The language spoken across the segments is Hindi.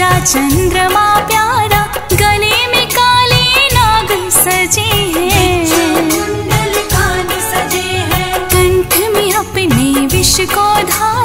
सजा चंद्रमा प्यारा गले में काले नाग सजे हैं। कंठ में अपने विष को धार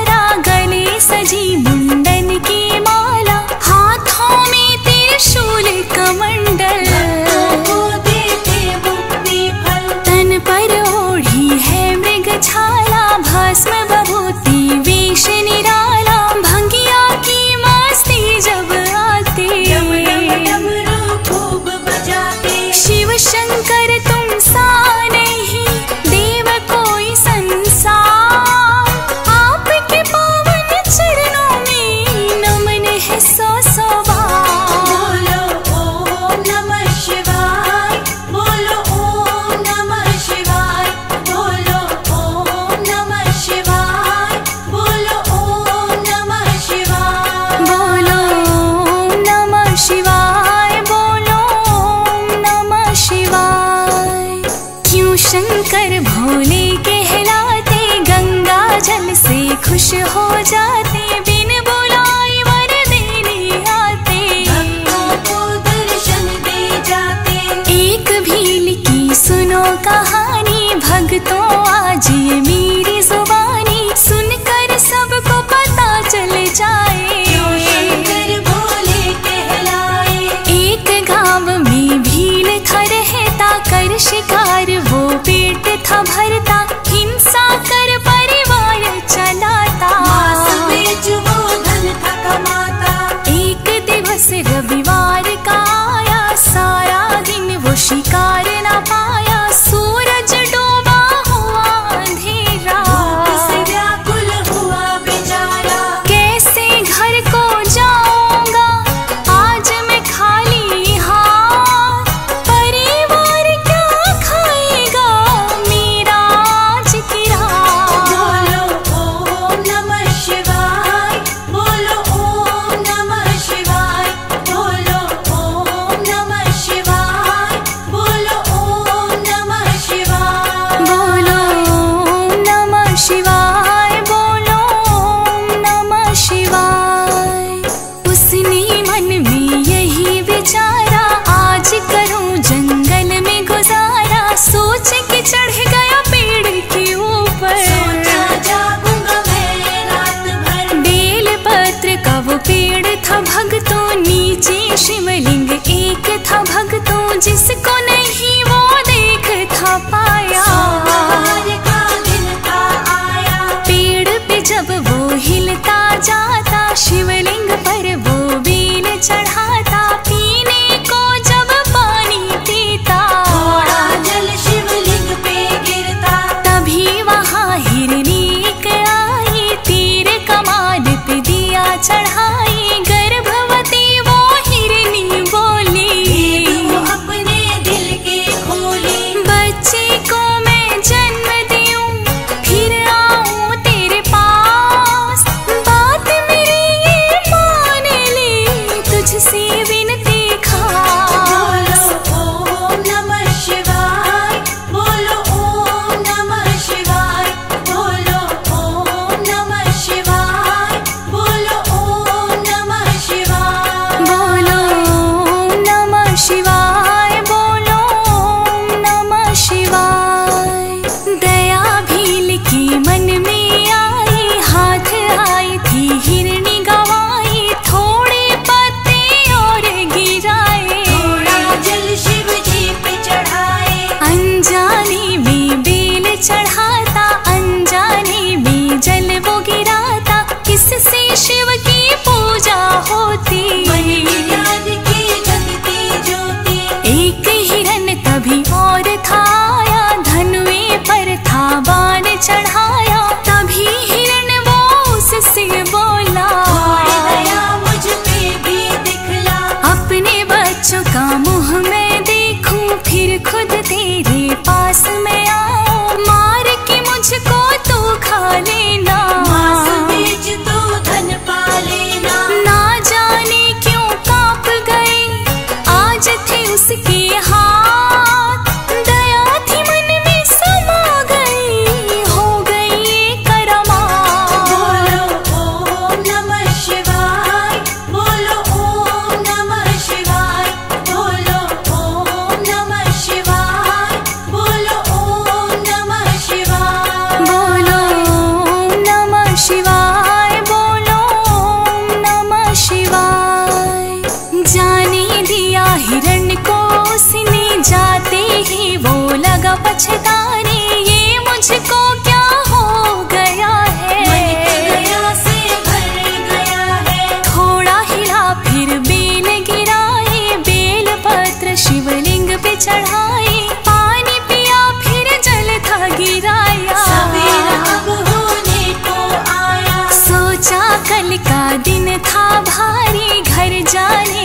भारी घर जाने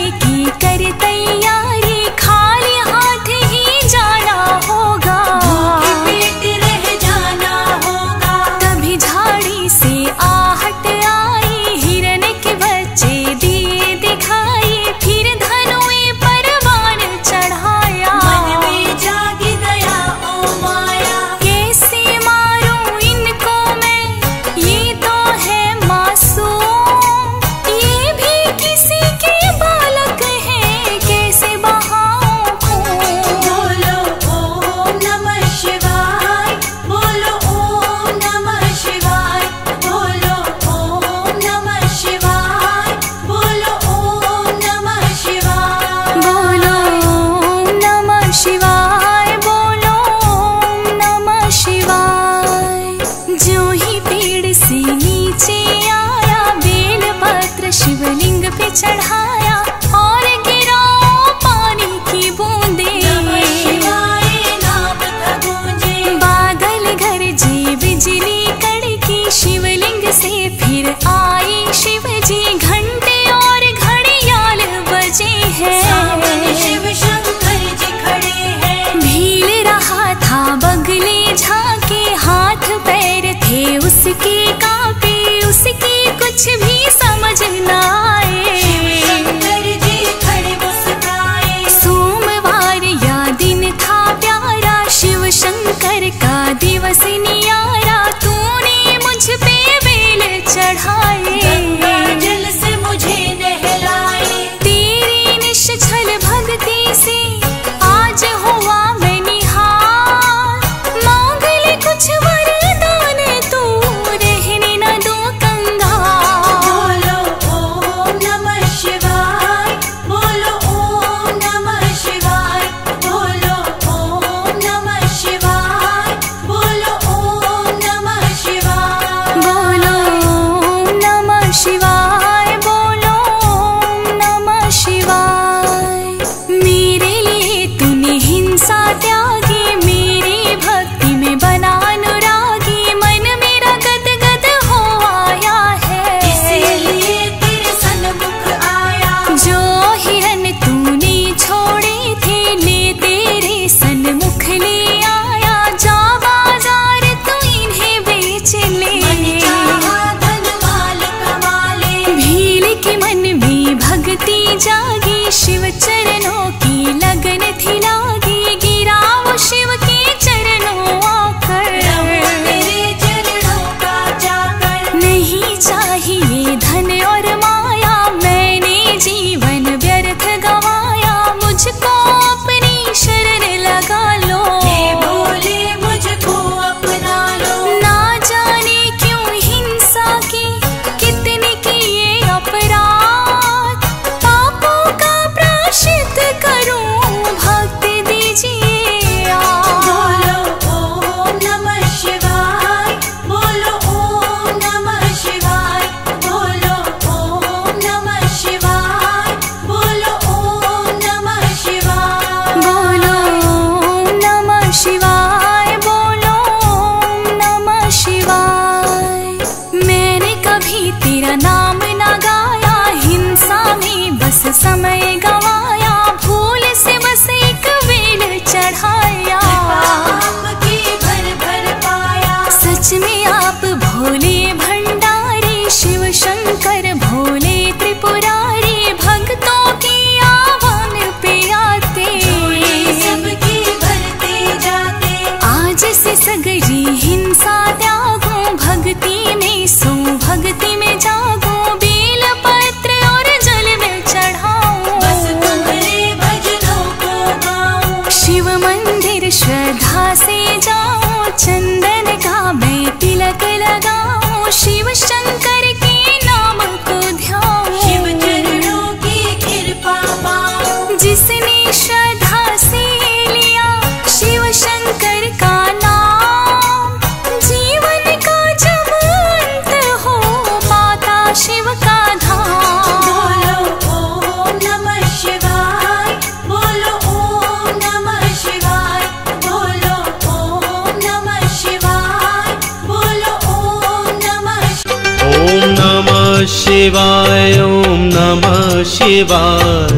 शिवाय ॐ नमः शिवाय।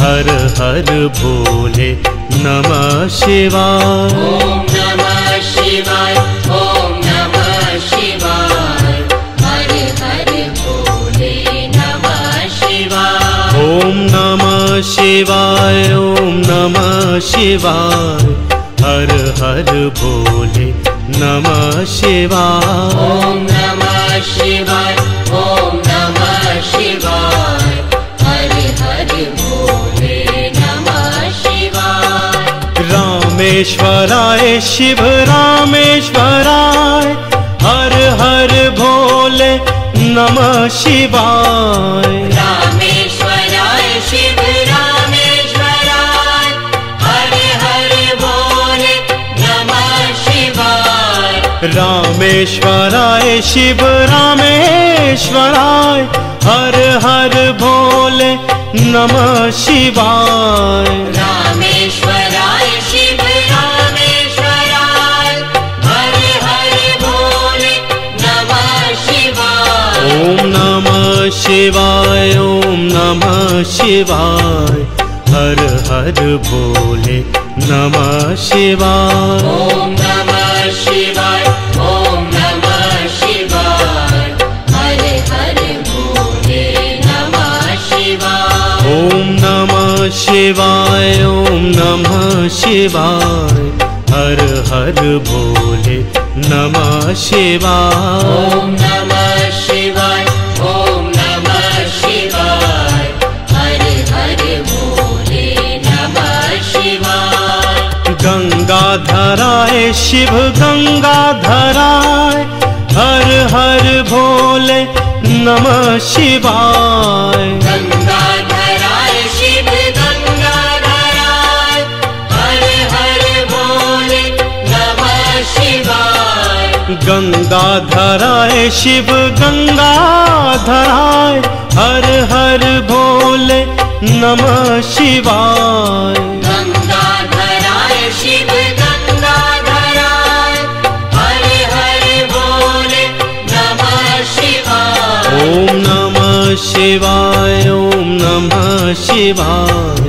हर हर भोले नमः शिवाय। ॐ नमः शिवाय ॐ नमः शिवाय। हर हर भोले नमः शिवाय। ॐ नमः शिवाय ॐ नमः शिवाय। हर हर भोले नमः शिवाय। ॐ नमः शिवाय। रामेश्वराय शिव रामेश्वराय हर हर भोले नमः शिवाय। रामेश्वराय शिव रामेश्वराय हर हर भोले नमः शिवाय। रामेश्वराय शिव रामेश्वराय हर हर भोले नमः शिवाय। रामेश्वराय ॐ नमः शिवाय ॐ नमः शिवाय। हर हर भोले नमः शिवाय। ॐ नमः शिवाय ॐ नमः शिवाय। हर हर भोले नमः शिवाय। ॐ नमः शिवाय ॐ नमः शिवाय। हर हर भोले नमः शिवाय। ॐ नमः गंगाधराय शिव गंगाधराय हर हर भोले नमः शिवाय। गंगाधराय शिव गंगाधराय हर हर भोले नमः शिवाय। गंगाधराय शिव गंगाधराय हर हर भोले नमः शिवाय। शिवाय ॐ नमः शिवाय।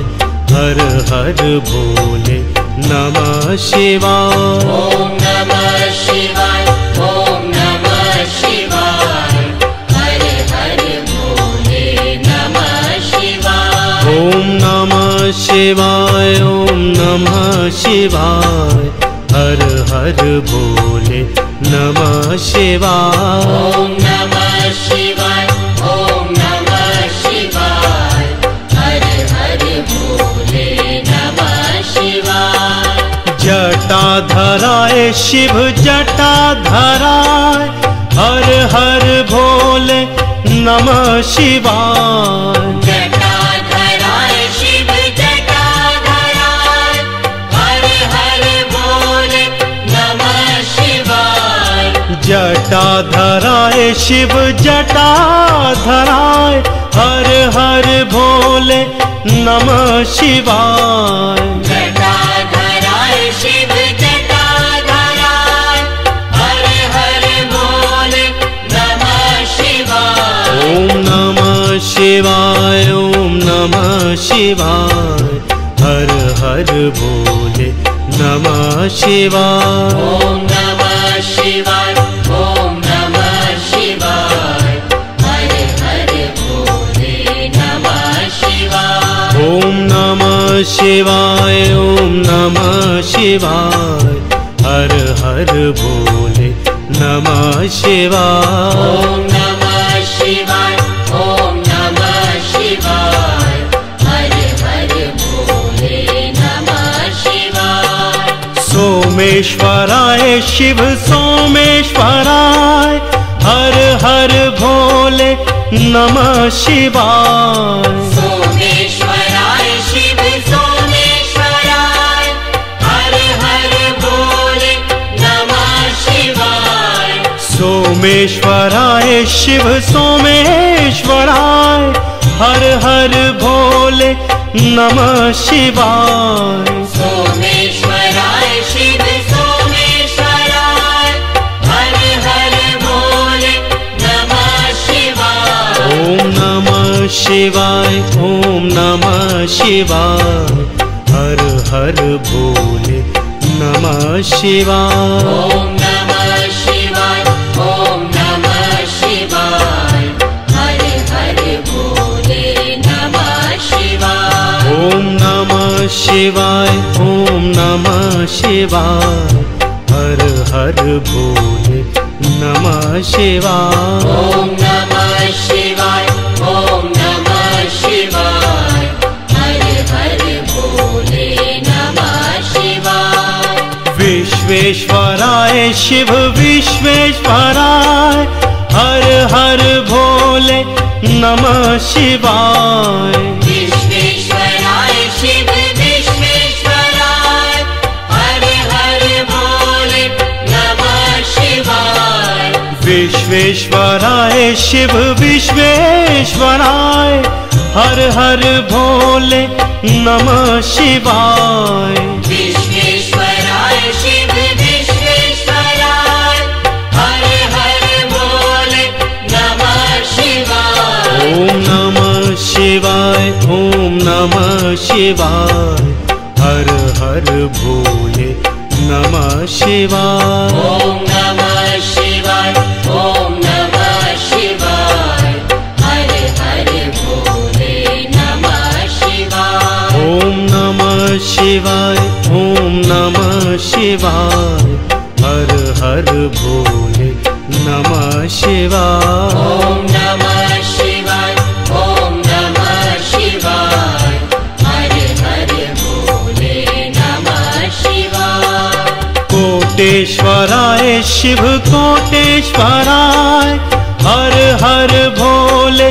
हर हर भोले नमः शिवाय। ॐ नमः शिवाय ॐ नमः शिवाय। हर हर भोले नमः शिवाय। ॐ नमः शिवाय ॐ नमः शिवाय। हर हर भोले नमः शिवाय। ॐ नमः शिवाय। जटाधराय शिव जटाधराय हर हर भोले नमः शिवाय। जटाधराय शिव हर हर भोले नमः शिवाय। जटाधराय शिव जटाधराय हर हर भोले नमः शिवाय शिवाय ॐ नमः शिवाय। हर हर भोले नमः शिवाय। ॐ नमः शिवाय ॐ नमः शिवाय। हर हर भोले नमः शिवाय। ॐ नमः शिवाय ॐ नमः शिवाय। हर हर भोले नमः शिवाय। शिवाय सोमेश्वराय शिव सोमेश्वराय हर हर भोले नमः शिवाय। सोमेश्वराय शिव सोमेश्वराय हर हर भोले नमः शिवाय। सोमेश्वराय शिव सोमेश्वराय हर हर भोले नमः शिवाय। सोमेश्वराय शिवाय ॐ नमः शिवाय। हर हर भोले नमः शिवाय। ॐ नमः शिवाय ॐ नमः शिवाय। हर हर भोले नमः शिवाय। ॐ नमः शिवाय ॐ नमः शिवाय। हर हर भोले नमः शिवाय। ॐ नमः शिवाय। विश्वेश्वराय शिव विश्वेश्वराय हर हर भोले नमः शिवाय। विश्वेश्वराय शिव विश्वेश्वराय हर हर भोले नमः शिवाय। विश्वेश्वराय शिव विश्वेश्वराय हर हर भोले नमः शिवाय। शिवाय ॐ नमः शिवाय। हर हर भोले नमः शिवाय। ॐ नमः शिवाय ॐ नमः शिवाय। हर हर भोले नमः शिवाय। ॐ नमः शिवाय ॐ नमः शिवाय। हर हर भोले नमः शिवाय। ॐ नमः कोटेश्वराय शिव कोटेश्वराय हर हर भोले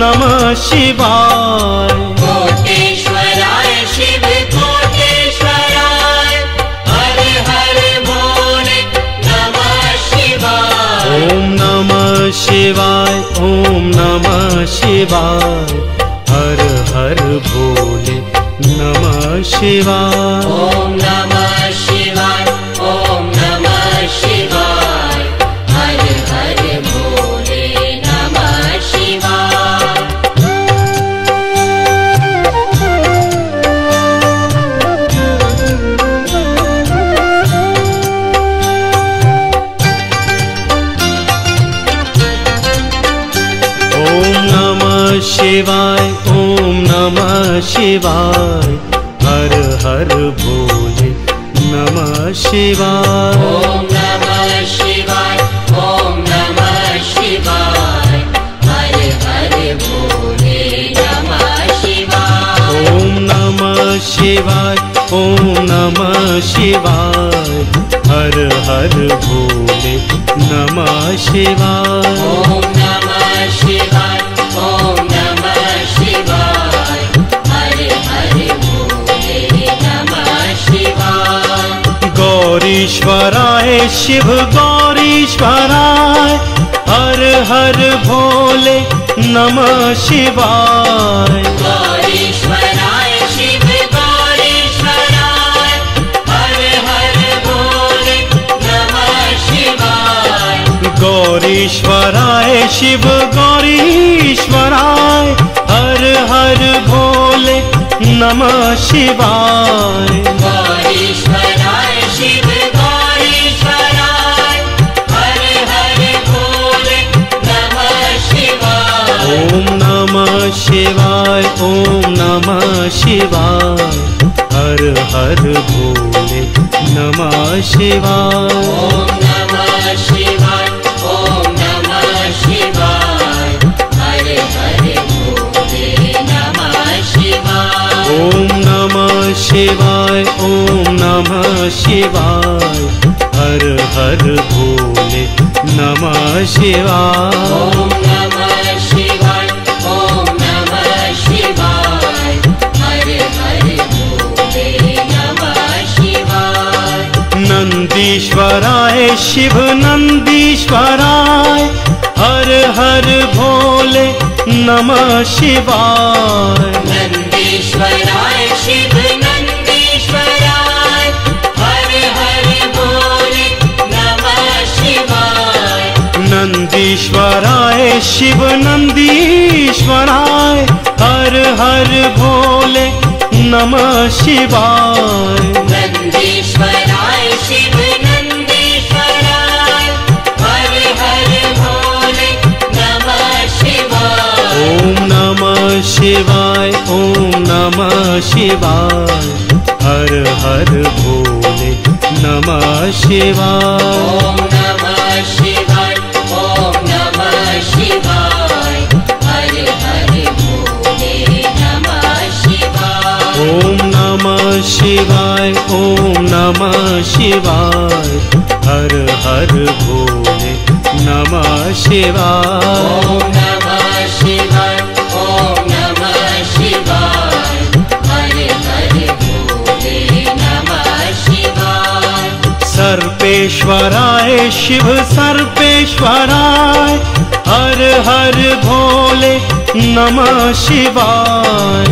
नमः शिवाय। कोटेश्वराय शिव कोटेश्वराय हर हर भोले नमः शिवाय। ॐ नमः शिवाय ॐ नमः शिवाय हर हर भोले नमः शिवाय। ॐ नमः शिवाय हर हर भोले नमः शिवाय। ॐ नमः शिवाय ॐ नमः शिवाय हर हर भोले नमः शिवाय। ओम नमः शिवाय ओम नमः शिवाय हर हर भोले नमः शिवाय। ॐ नमः गौरीश्वराय शिव गौरीश्वराय हर हर भोले नमः शिवाय। गौरीश्वराय शिव गौरीश्वराय हर हर भोले नमः शिवाय। गौरीश्वराय शिव गौरीश्वराय हर हर भोले नमः शिवाय। गौरीश्वराय ॐ नमः शिवाय ॐ नमः शिवाय। हर हर भोले नमः शिवाय। ॐ नमः शिवाय ॐ नमः शिवाय। हर हर भोले नमः शिवाय। ॐ नमः शिवाय ॐ नमः शिवाय। हर हर भोले नमः शिवाय। ॐ नमः नन्दीश्वराय शिव नन्दीश्वराय हर हर भोले नमः शिवाय। नन्दीश्वराय शिव नन्दीश्वराय हर हर भोले नमः शिवाय। नन्दीश्वराय शिव नन्दीश्वराय हर भोले नमः शिवाय। नन्दीश्वराय शिव नन्दीश्वराय हर हर भोले नमः शिवाय। ॐ नमः शिवाय ॐ नमः शिवाय हर हर भोले नमः शिवाय। ॐ नमः शिवाय ॐ नमः शिवाय। ॐ नमः शिवाय ॐ नमः शिवाय। हर हर भोले नमः शिवाय। ॐ नमः शिवाय ॐ नमः शिवाय। हर हर भोले नमः शिवाय। सर्पेश्वराय शिव सर्पेश्वराय। हर हर भोले नमः शिवाय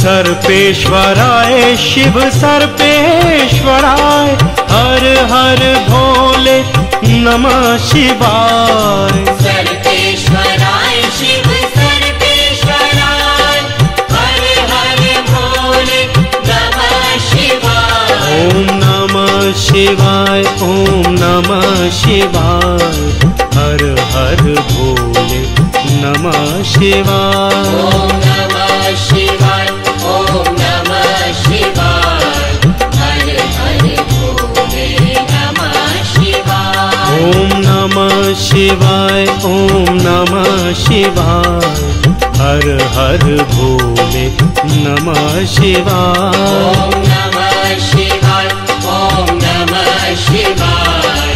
सर्पेश्वराय शिव सर्पेश्वराय हर हर भोले नमः शिवाय। सर्वेश्वराय शिव सर्वेश्वराय हर हर भोले नमः शिवाय। ॐ नमः शिवाय ॐ नमः शिवाय हर हर भोले नमः शिवाय। ॐ नमः शिवाय। शिवाय, ओम नमः शिवाय। हर हर भोले नमः शिवाय। ओम नमः शिवाय, ओम नमः शिवाय।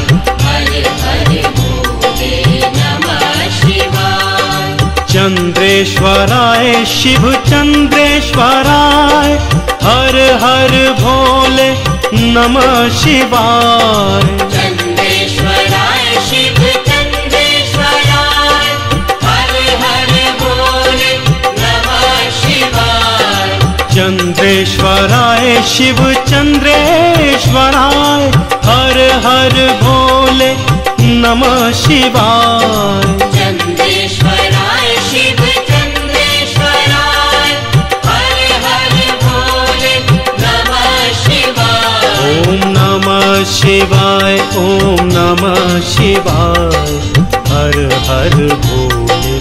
चंद्रेश्वराय शिव चंद्रेश्वराय हर हर भोले नमः शिवाय। चन्द्रेश्वराय शिव चन्द्रेश्वराय हर हर भोले नमः शिवाय। चंद्रेश्वराय शिव चंद्रेश्वराय हर हर भोले नमः शिवाय। शिवाय ॐ नमः शिवाय। हर हर भोले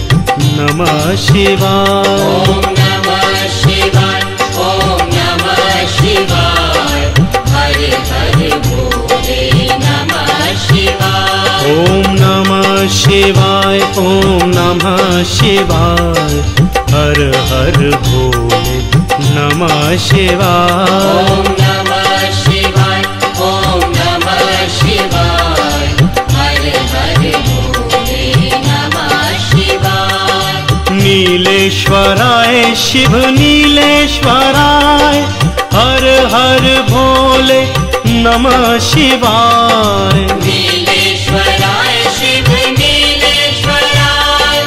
नमः शिवाय। ॐ नमः शिवाय ॐ नमः शिवाय। हर हर भोले नमः शिवाय नीलेश्वराय शिव नीलेश्वराय हर हर भोले नमः शिवाय। नीलेश्वराय शिव नीलेश्वराय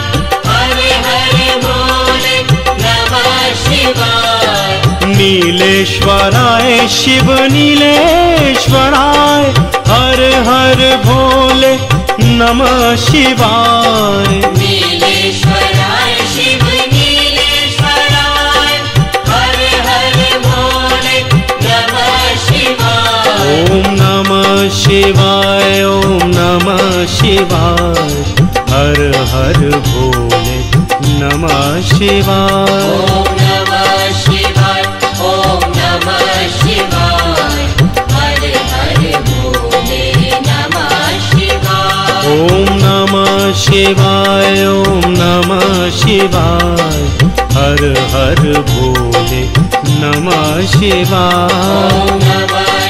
हर हर भोले नमः शिवाय। नीलेश्वराय शिव नीलेश्वराय हर हर भोले नमः शिवाय। नीलेश्वराय ॐ नमः शिवाय ॐ नमः शिवाय। हर हर भोले नमः शिवाय। नमः शिवाय ॐ नमः शिवाय। हर हर भोले नमः शिवाय। ॐ नमः शिवाय ॐ नमः शिवाय। हर हर भोले नमः शिवाय। नमः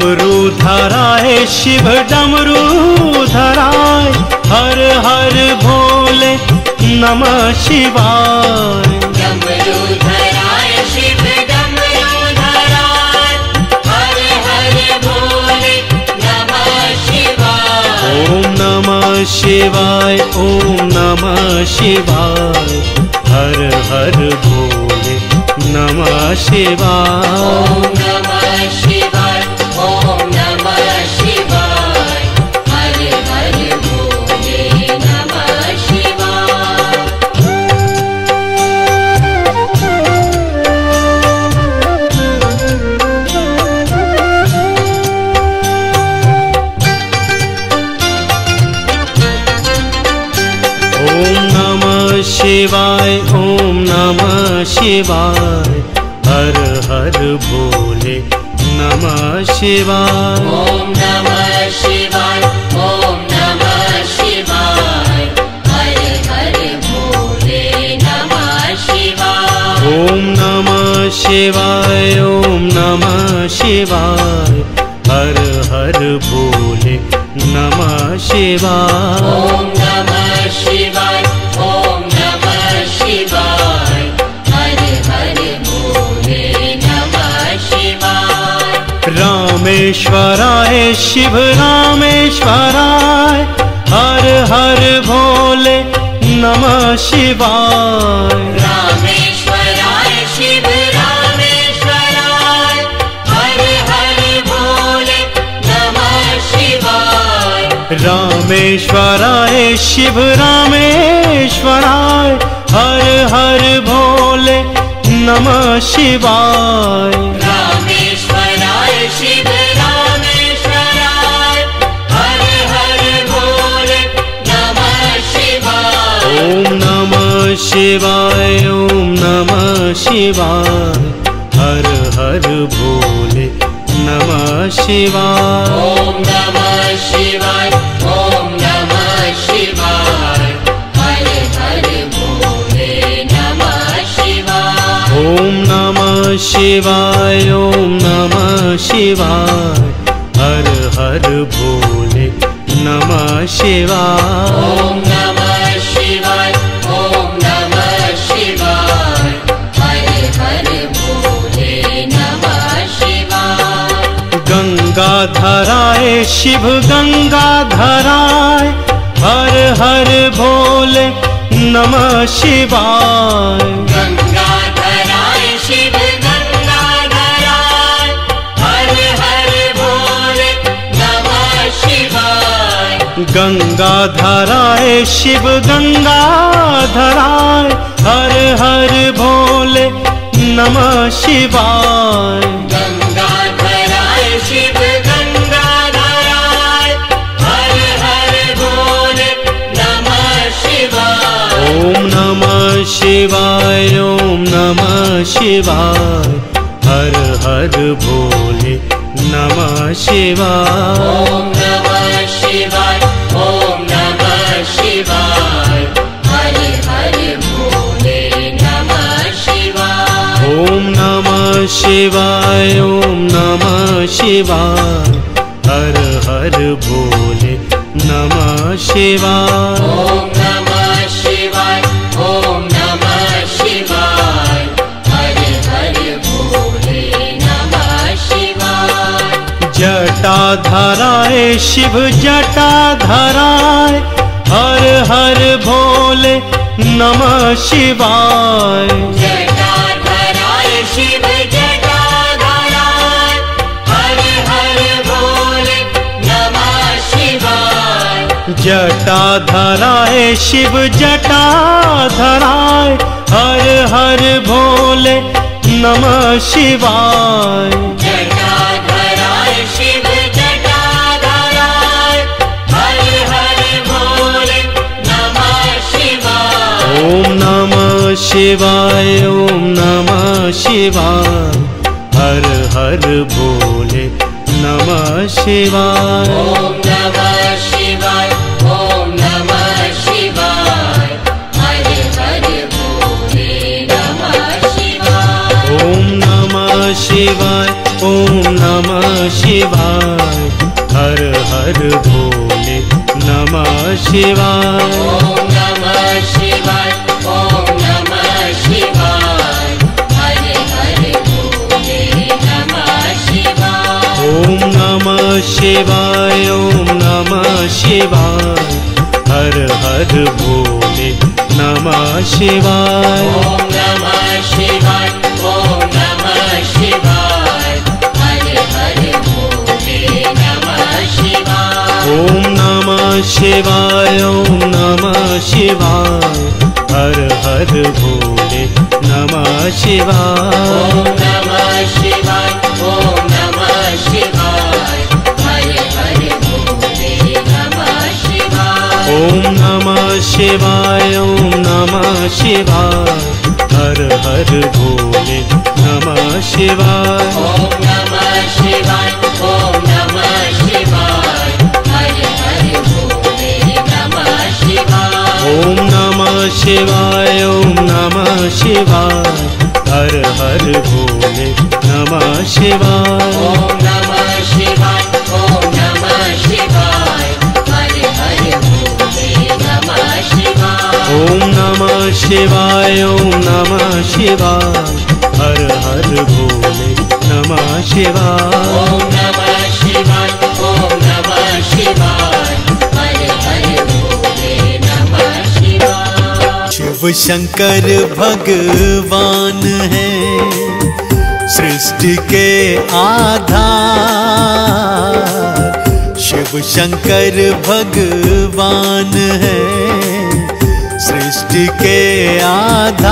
डमरूधराय शिव डमरूधराय हर हर भोले नमः शिवाय। डमरूधराय शिव डमरूधराय हर हर भोले नमः शिवाय। ॐ नमः शिवाय ॐ नमः शिवाय हर हर भोले नमः शिवाय। नमः शिवाय शिवाय भोले नमः शिवाय हर हर भोले नमः शिवाय। ॐ नमः शिवाय ॐ नमः शिवाय। हर हर भोले नमः शिवाय। ॐ नमः शिवाय ॐ नमः शिवाय। हर हर भोले नमः शिवाय। ॐ नमः शिवाय रामेश्वराय शिव रामेश्वराय हर हर भोले नमः शिवाय। रामेश्वराय शिव रामेश्वराय हर हर भोले नमः शिवाय। रामेश्वराय शिव रामेश्वराय हर हर भोले नमः शिवाय। रामेश्वराय शिव शिवाय ॐ नमः शिवाय। हर हर भोले नमः शिवाय। ॐ नमः शिवाय ॐ नमः शिवाय। हर हर भोले नमः शिवाय। ॐ नमः शिवाय ॐ नमः शिवाय। हर हर भोले नमः शिवाय। ॐ नमः शिवाय गंगाधराय शिव गंगाधराय हर हर भोले नमः शिवाय। गंगाधराय शिव गंगाधराय हर हर भोले नमः शिवाय। गंगाधराय शिव गंगाधराय हर हर भोले नमः शिवाय। गंगाधराय शिव ॐ नमः शिवाय ॐ नमः शिवाय। हर हर भोले नमः शिवाय। ॐ नमः शिवाय ॐ नमः शिवाय। हर हर भोले नमः शिवाय। ॐ नमः शिवाय ॐ नमः शिवाय। हर हर भोले नमः शिवाय। ॐ नमः शिवाय ॐ नमः शिवाय। हर हर भोले नमः शिवाय। जटाधराय शिव जटाधराय हर हर भोले नमः शिवाय शिवाय जटाधराय शिव जटाधराय हर हर भोले नमः शिवाय। शिव जटाधराय हर हर भोले नमः शिवाय। ॐ नमः शिवाय ॐ नमः शिवाय हर हर भोले नमः शिवाय। ॐ नमः शिवाय। शिवाय ॐ नमः शिवाय। हर हर भोले नमः शिवाय। ॐ नमः शिवाय नमः शिवाय। हर हर भोले नमः शिवाय। ॐ नमः शिवाय नमः शिवाय। हर भोले नमः शिवाय। ॐ नमः शिवाय ॐ भोले नमः शिवाय ॐ नमः शिवाय, हर हर भोले नमः शिवाय। ॐ नमः शिवाय ॐ नमः शिवाय हर हर भोले नमः शिवाय ॐ नमः शिवाय ॐ नमः शिवाय। हर हर भोले नमः शिवाय। ॐ नमः शिवाय ॐ नमः शिवाय। हर हर भोले नमः शिवाय। ॐ नमः शिवाय ॐ नमः शिवाय हर हर भोले नमः शिवाय ॐ नमः शिवाय ॐ नमः शिवाय हर हर भोले नमः शिवाय ॐ नमः शिवाय ॐ नमः शिवाय। हर हर भोले नमः शिवाय। ॐ नमः शिवाय ॐ नमः शिवाय। हर हर भोले नमः शिवाय। शिव शंकर भगवान है सृष्टि के आधार। शिव शंकर भगवान है सृष्टि के आधार।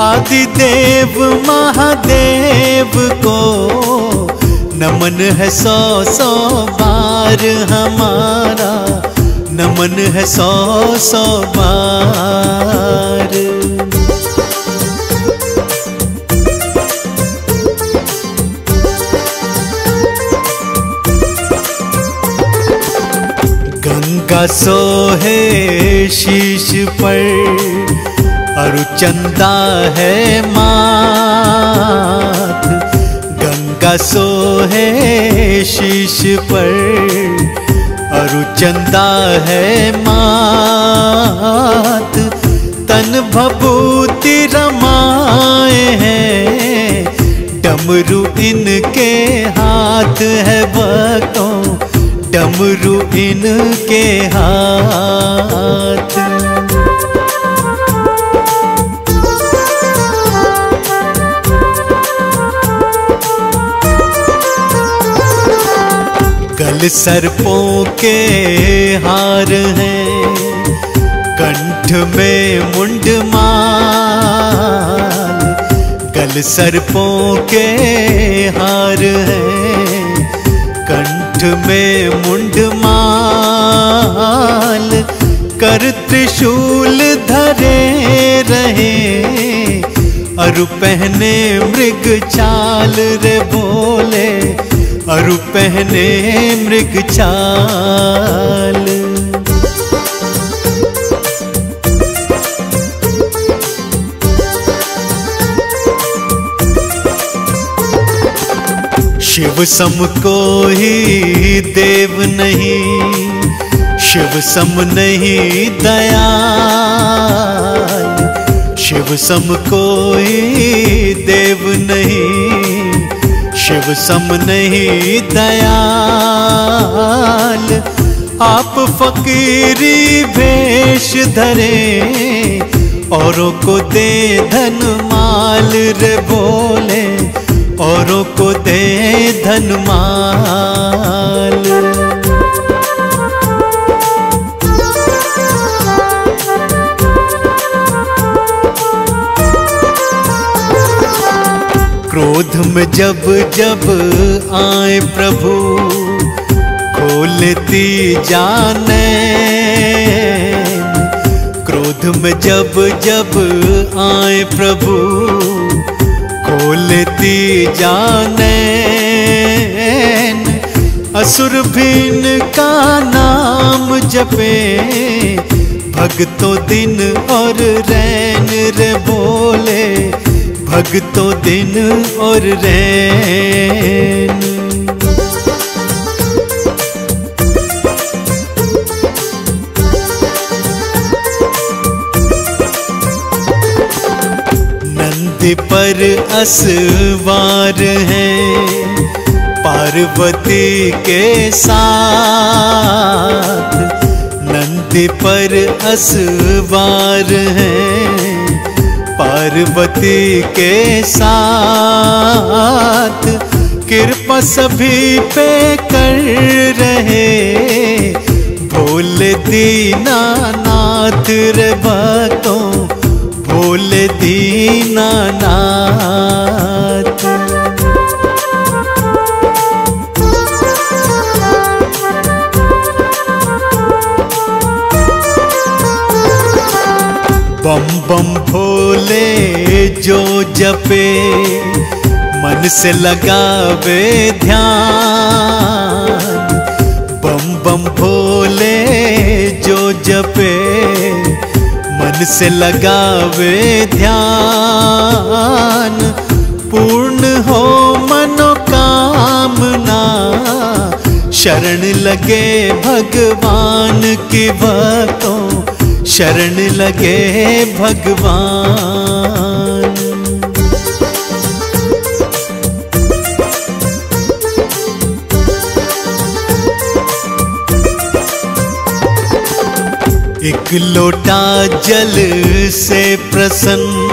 आदिदेव महादेव को नमन है सौ सौ बार हमारा। नमन है सौ सौ बार। गंगा सोहे शीश पर अरु चंदा है माथ। गंगा सोहे शीश पर अरु चंदा है मात तन भभूति रमाए हैं, डमरू इनके हाथ है भक्तों डमरू इनके हाथ। गल सर्पों के हार हैं, कंठ में मुंड माल। गल सर्पों के हार हैं, कंठ में मुंड माल कर त्रिशूल धरे रहे। अरु पहने मृग चाल रे बोले, अरु पहने मृग चाल। शिव सम कोई देव नहीं, शिव सम नहीं दया शिव सम कोई देव नहीं, शिव सम नहीं दयाल। आप फकीरी भेष धरे, औरों को दे धन माल रे बोले। औरों को दे धन माल। क्रोध में जब जब आए प्रभु, खोलती जाने। क्रोध में जब जब आए प्रभु खोलती जाने, असुर भीन का नाम जपे भगतों दिन और रैन रे बोले भगतों दिन और रैन। पर असवार हैं पार्वती के साथ, नंद पर असवार हैं पार्वती के साथ। कृपा सभी पे कर रहे भोले दीनानाथ रे भक्तों भोले दीनानाथ बम बम भोले जो जपे, मन से लगावे ध्यान। बम बम भोले जो जपे मन से लगावे ध्यान। पूर्ण हो मनोकामना। शरण लगे भगवान की भक्तों शरण लगे भगवान। एक लोटा जल से प्रसन्न,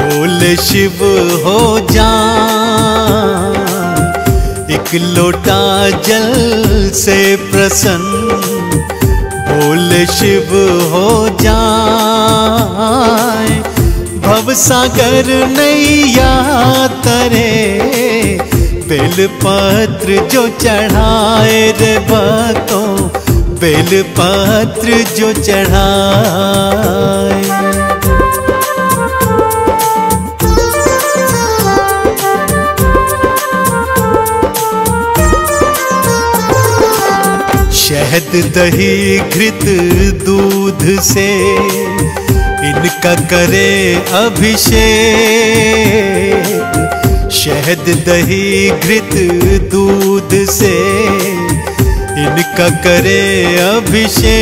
बोले शिव हो जा एक लोटा जल से प्रसन्न, बोले शिव हो जाए भव सागर नैया तरे बेल पत्र जो चढ़ाए रे भक्तों बेल पात्र जो चढ़ाए। शहद दही घृत दूध से इनका करे अभिषेक। शहद दही घृत दूध से इनका करे अभिषेक।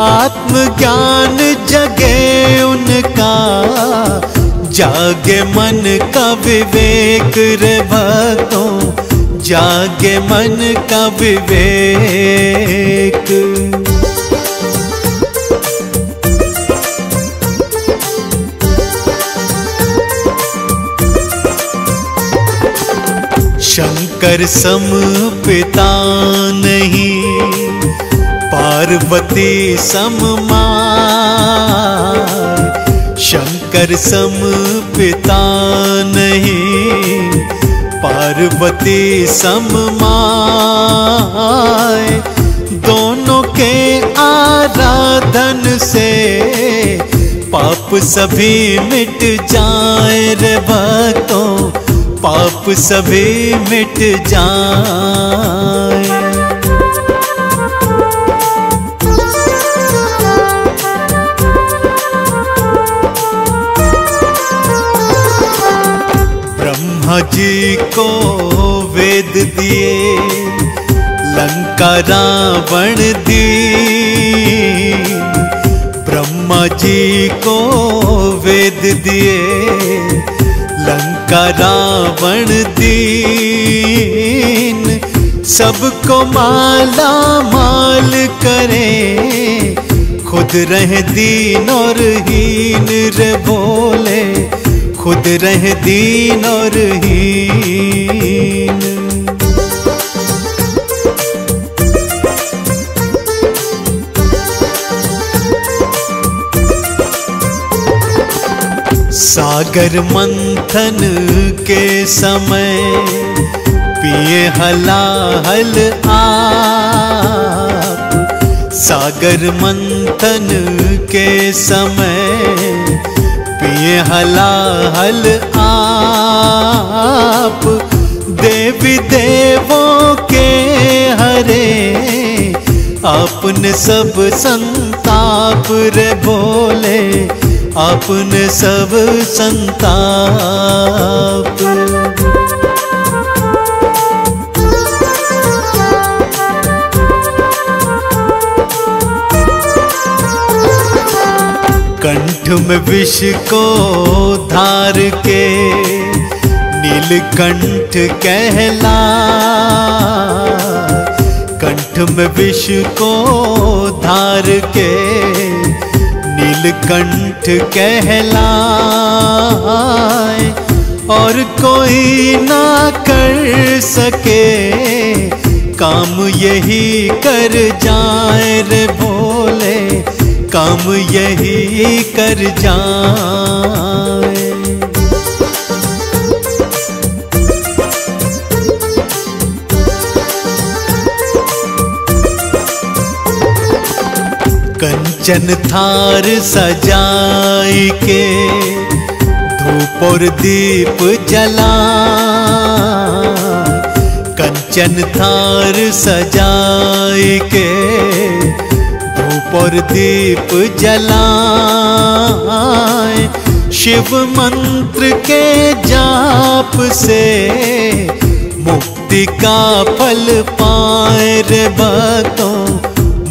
आत्मज्ञान जगे उनका, जागे मन का विवेक रे भक्तों, जागे मन का विवेक। शंकर सम पिता नहीं। पार्वती सम शंकर सम पिता नहीं। पार्वती सम दोनों के आराधन से पाप सभी मिट जाए रे भक्तों। पाप सभी मिट जाए। ब्रह्मा जी को वेद दिए, लंका रावण दी ब्रह्मा जी को वेद दिए लंका रावण दीन, सबको माला माल करे। खुद रह दीन और हीन रे बोले। खुद रह दीन और हीन। सागर मंथन के समय पिए हलाहल आप। सागर मंथन के समय पिए हलाहल आप। देवी देवों के हरे आपने सब संताप रे बोले। आपने सब संताप। कंठ में विष को धार के नीलकंठ कहला। कंठ में विष को धार के नीलकंठ कहलाए, और कोई ना कर सके, काम यही कर जाए रे भोले, काम यही कर जाए। कंचन थार सजाई के धूप और दीप जला। कंचन थार सजाई के धूप और दीप जलाए शिव मंत्र के जाप से मुक्ति का फल पाए रे भक्तों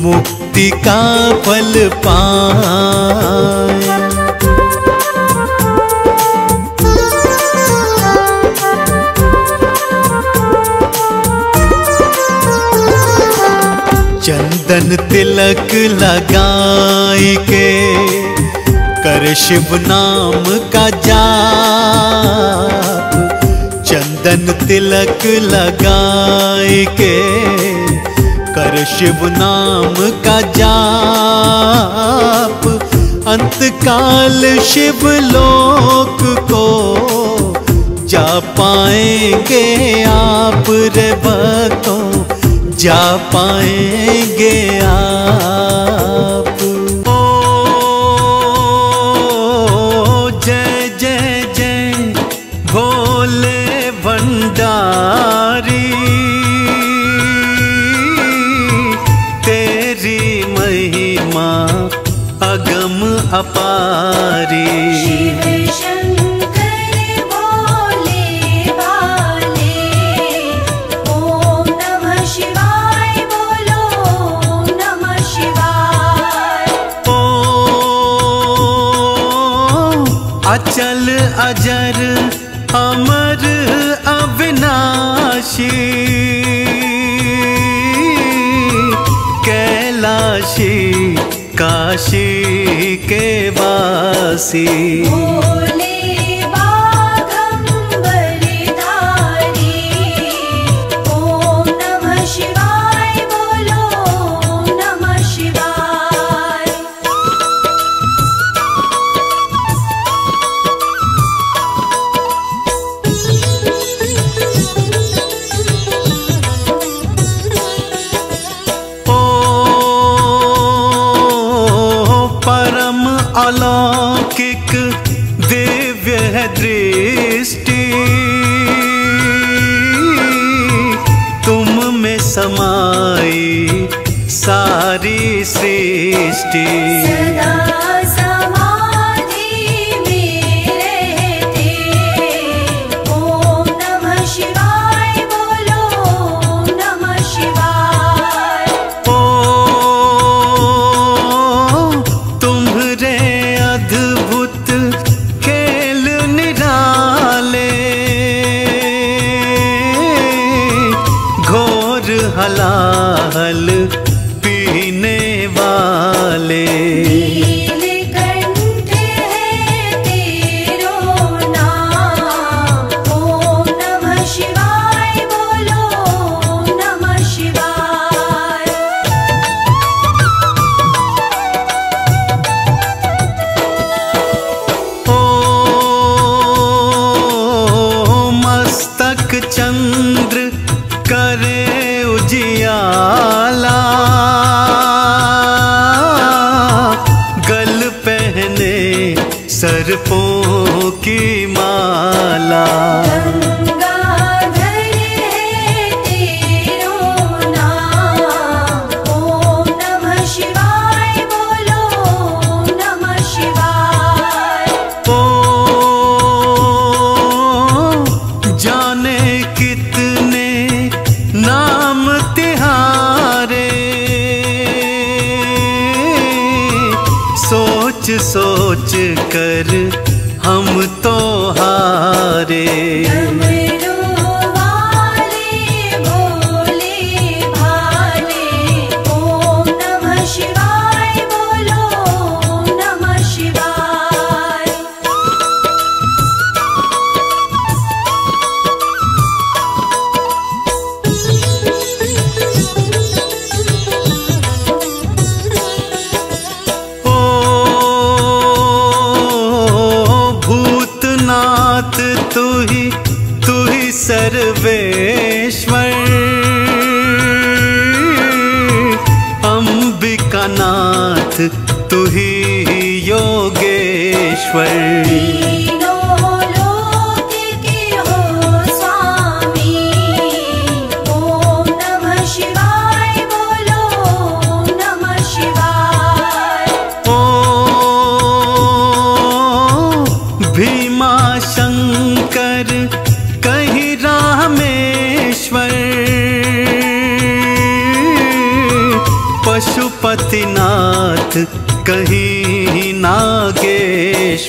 मुक्ति का फल पाए। चंदन तिलक लगाई के कर शिव नाम का जाप। चंदन तिलक लगाई के कर शिव नाम का जाप। अंतकाल शिव लोक को जा पाएँगे आप रे भक्तों, जा पाएँगे आप। अपा वासी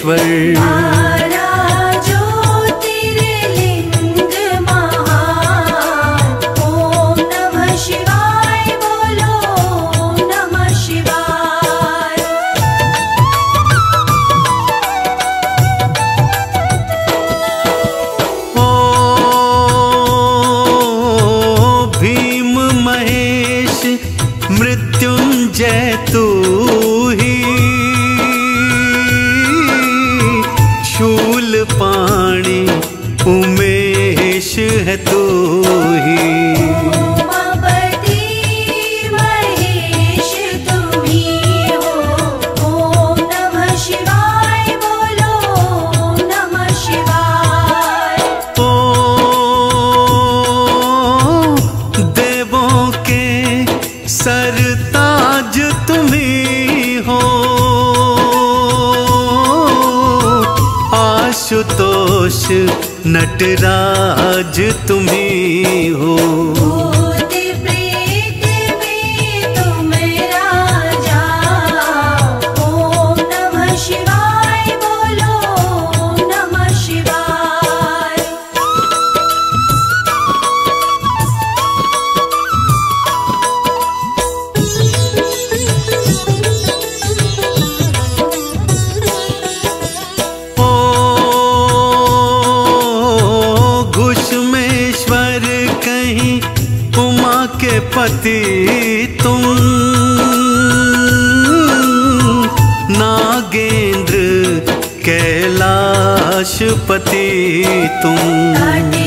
分儿。दोष नटराज तुम्हें हो। पशुपति तुम।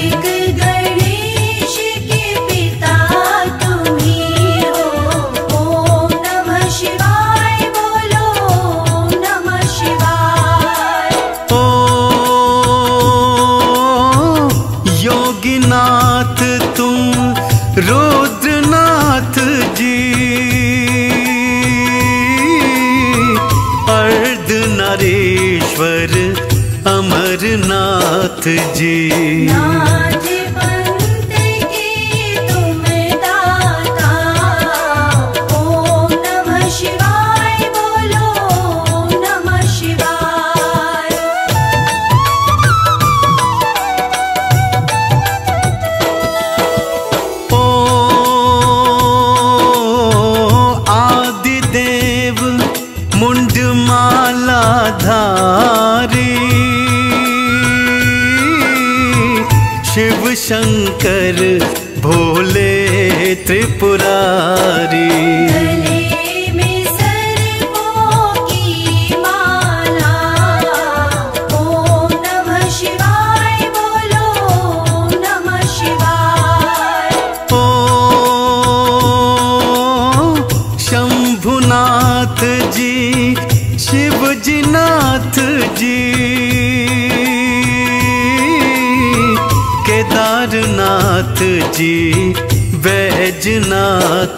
पुरा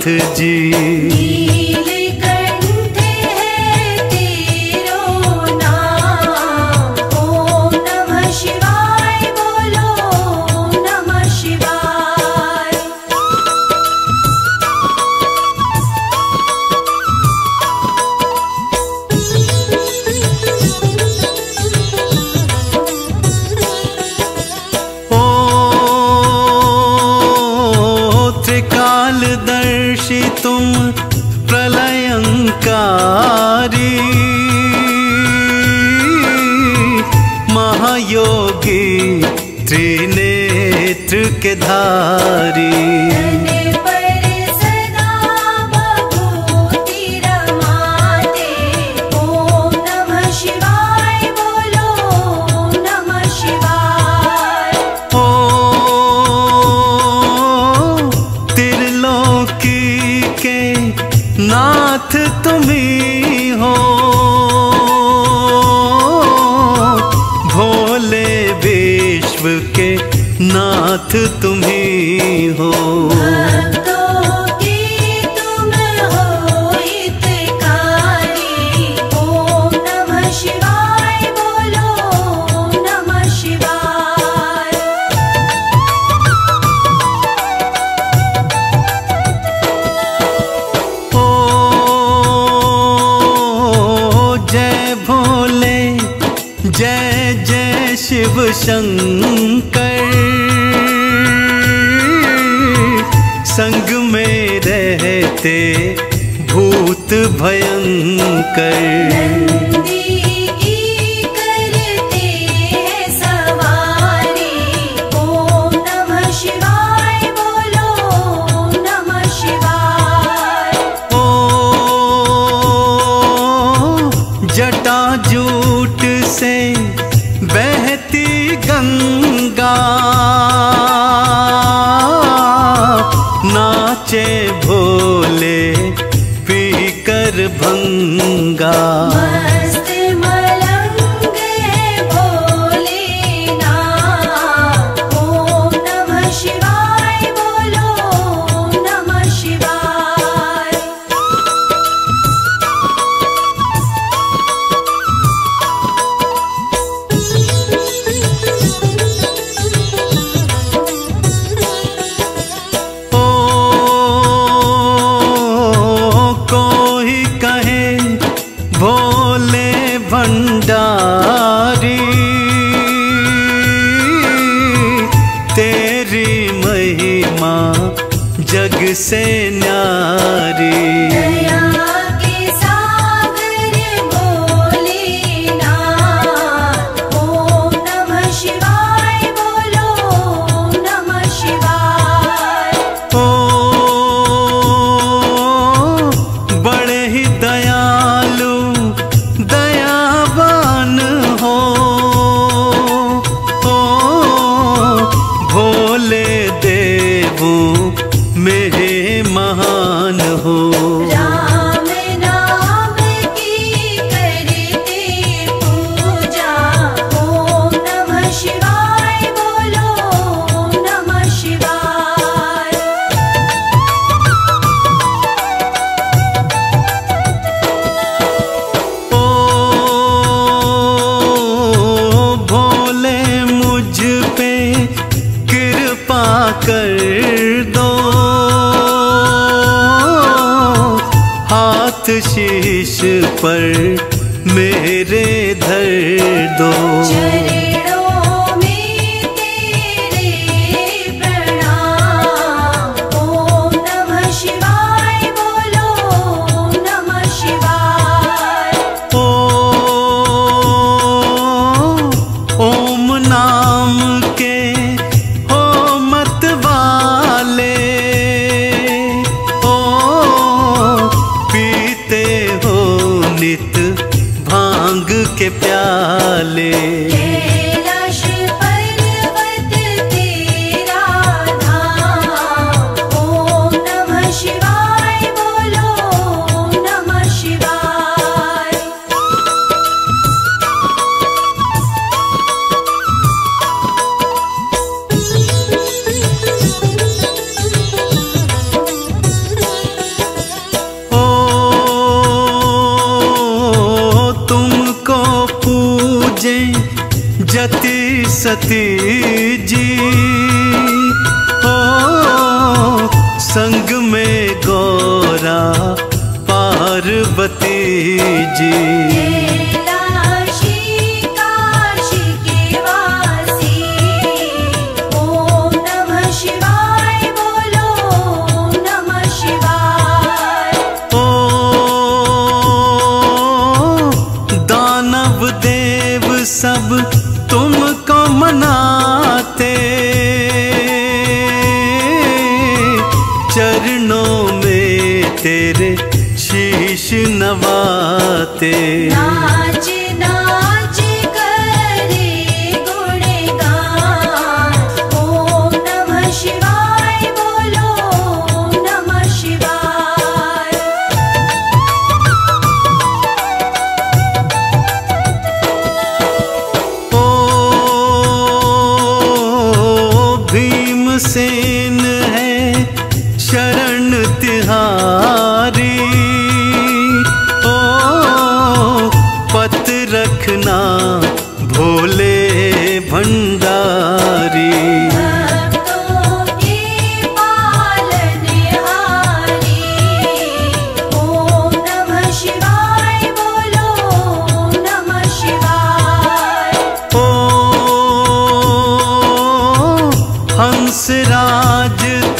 नाथ जी नेत्र के धारी। नाथ तुम्हें हो। भयङ्कर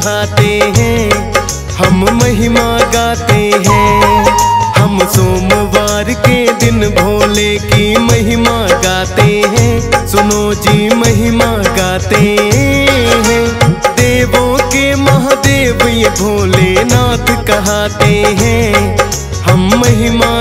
कहते हैं, हम महिमा गाते हैं। हम सोमवार के दिन भोले की महिमा गाते हैं। सुनो जी, महिमा गाते हैं। देवों के महादेव ये भोलेनाथ कहते हैं, हम महिमा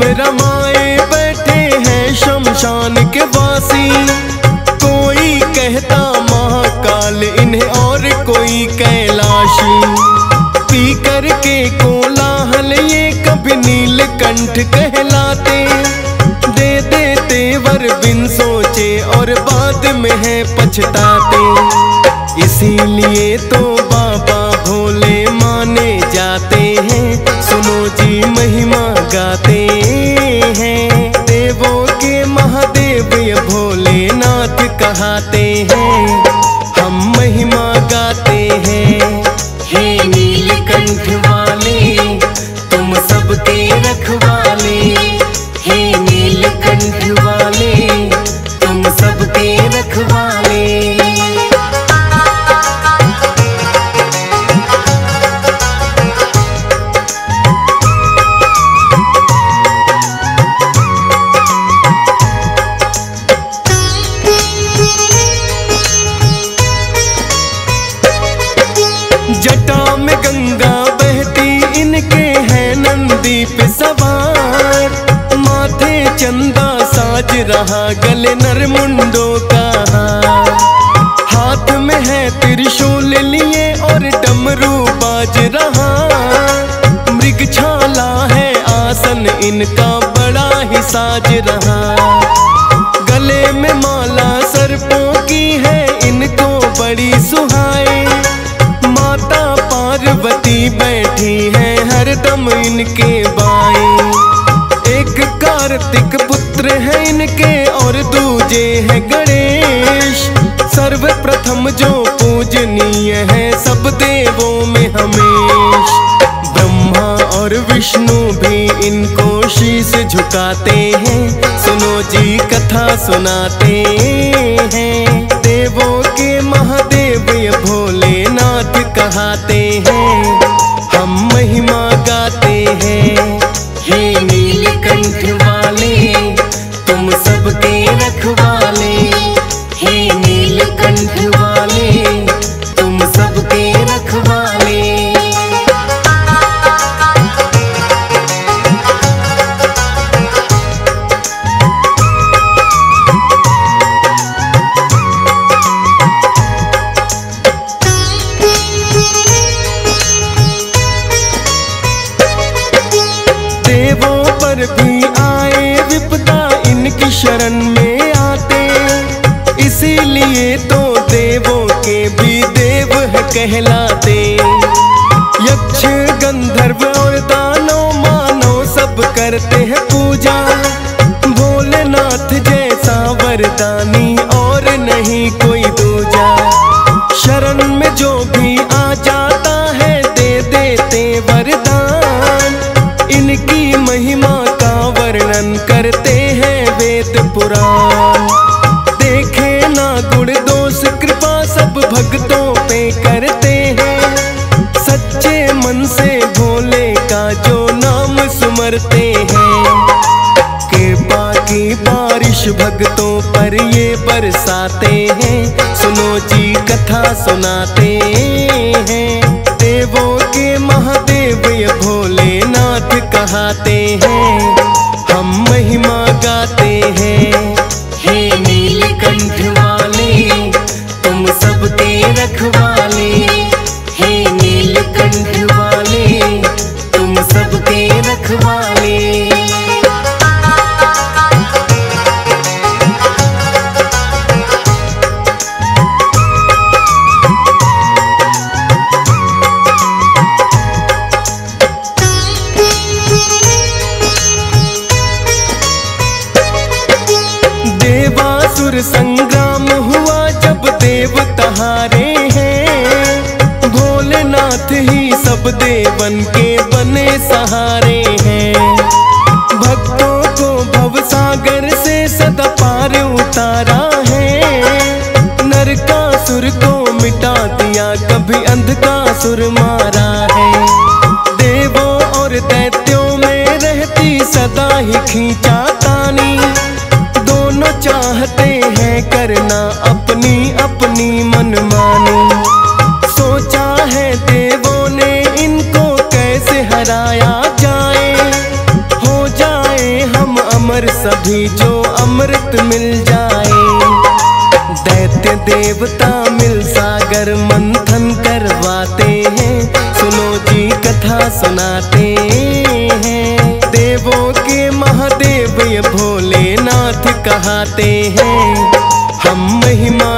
पर रमाए बैठे हैं शमशान के वासी। कोई कहता महाकाल, इन्हें और कोई कैलाशी। पी करके कोलाहल, ये कभी नीलकंठ कहलाते। दे देते वर बिन सोचे और बाद में है पछताते। इसीलिए तो कहते हैं। रहा गले नरमुंडो का। हाथ में है त्रिशूल लिए और डमरू बाज रहा। मृग छाला है आसन, इनका बड़ा ही साज रहा। गले में माला सर्पों की है, इनको बड़ी सुहाए। माता पार्वती बैठी है, हरदम इनके है इनके और दूजे है गणेश। सर्वप्रथम जो पूजनीय है सब देवों में हमेश। ब्रह्मा और विष्णु भी इनको शीश झुकाते हैं। सुनो जी, कथा सुनाते हैं। देवों के महादेव ये भोलेनाथ कहते हैं। हम महिमा गाते हैं। भक्तों पर ये बरसाते हैं। सुनो जी, कथा सुनाते हैं। देवों के महादेव ये भोलेनाथ कहते हैं। हम महिमा गाते हैं। देवन के बने सहा सभी जो अमृत मिल जाए, दैत्य देवता मिल सागर मंथन करवाते हैं, सुनो जी कथा सुनाते हैं। देवों के महादेव ये भोलेनाथ कहते हैं, हम महिमा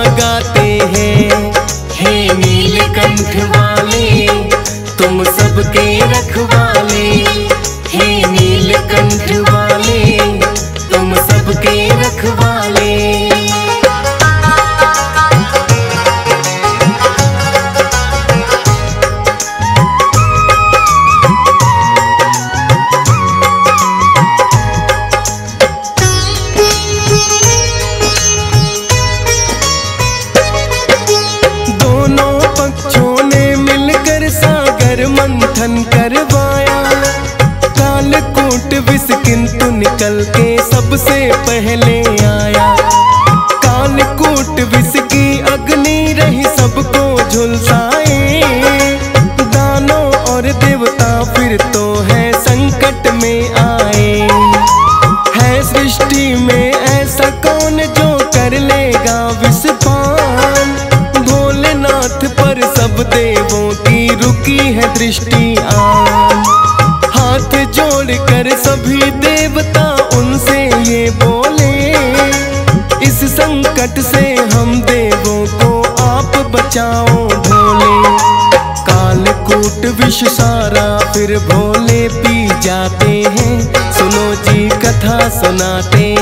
जोश सारा फिर भोले पी जाते हैं। सुनो जी, कथा सुनाते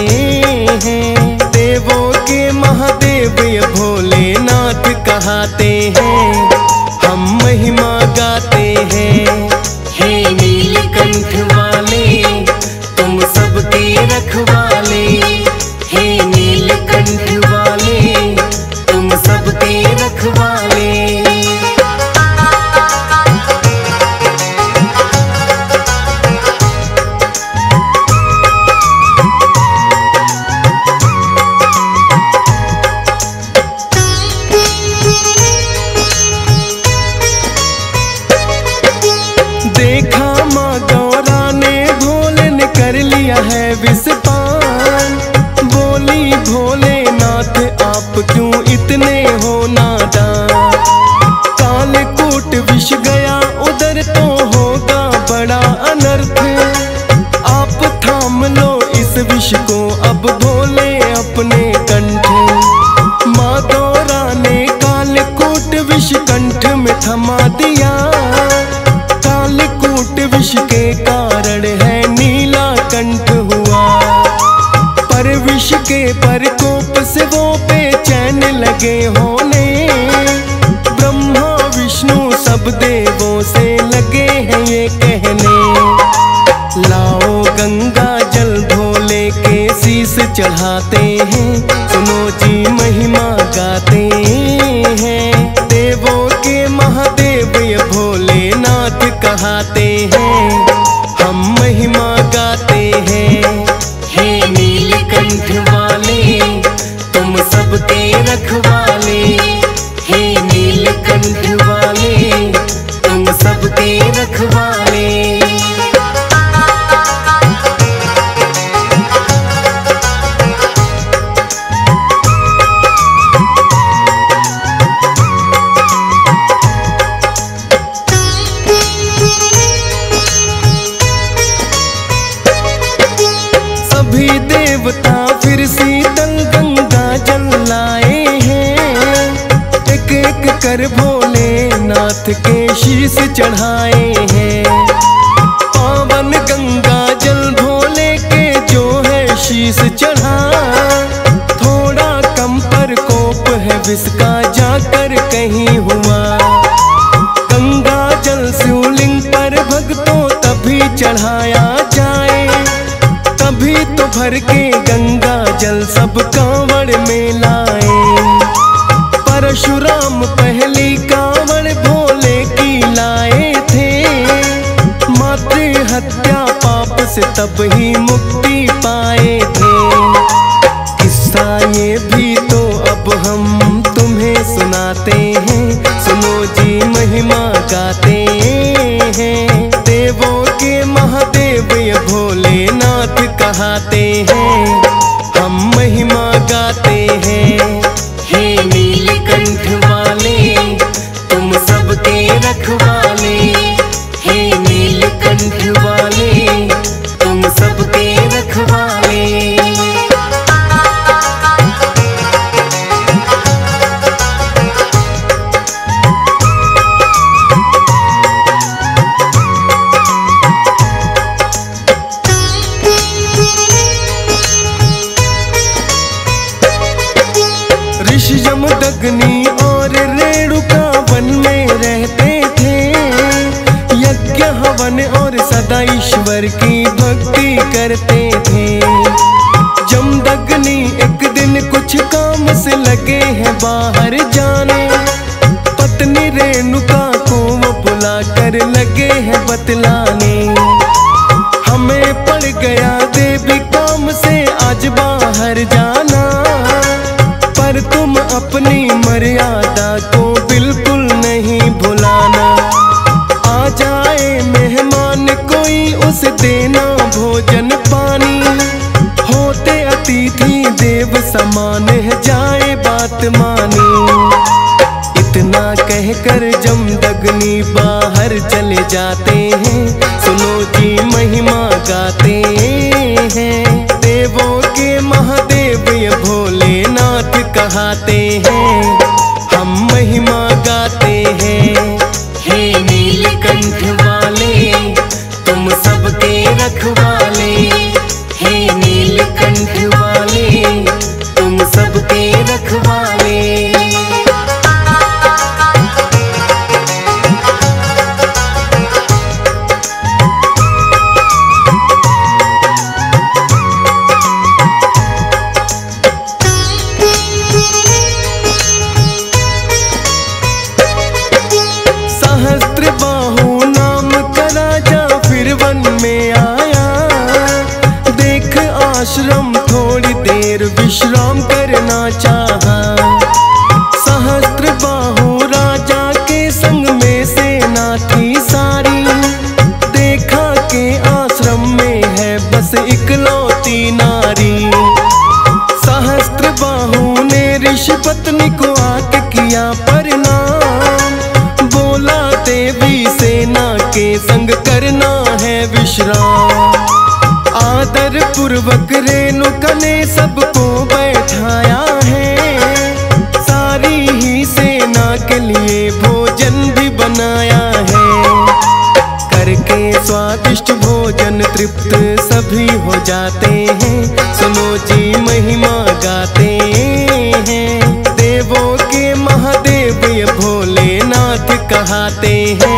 हैं। देवों के महादेव भोलेनाथ कहते हैं। चढ़ाते तब ही मुक्ति समान है, जाए बात मानी। इतना कह कर जमदगनी बाहर चले जाते हैं। सुनो जी, महिमा गाते हैं। देवों के महादेव ये भोलेनाथ कहते हैं। आदर पूर्वक रेणुका ने सबको बैठाया है। सारी ही सेना के लिए भोजन भी बनाया है। करके स्वादिष्ट भोजन तृप्त सभी हो जाते हैं। सुनो जी, महिमा गाते हैं। देवों के महादेव भोलेनाथ कहते हैं।